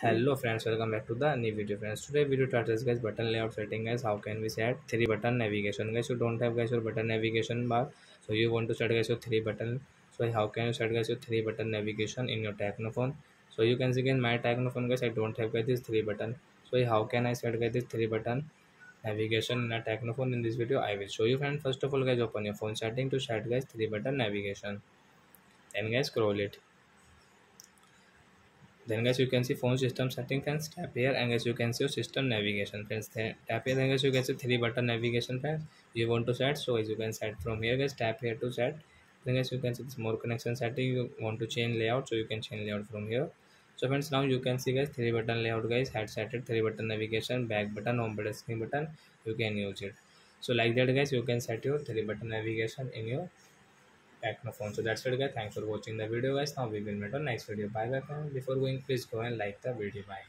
Hello friends, welcome back to the new video. Friends, today video tutorials guys, button layout setting guys, how can we set 3 button navigation guys. You don't have guys your button navigation bar, so you want to set guys your 3 button. So how can you set guys your 3 button navigation in your Technophone? So you can see again my Technophone guys, I don't have guys this 3 button. So how can I set guys this 3 button navigation in a Technophone? In this video I will show you friend. First of all guys, open your phone setting to set guys 3 button navigation, then guys scroll it then guys you can see phone system setting friends tap here and guys you can see system navigation friends then tap here then guys you can see three button navigation friends you want to set so as you can set from here guys tap here to set then guys you can see this more connection setting you want to change layout so you can change layout from here so friends now you can see guys three button layout guys had set it three button navigation back button home button screen button you can use it so like that guys you can set your three button navigation in your technophone so that's it guys thanks for watching the video guys now we will meet on next video bye bye before going please go and like the video bye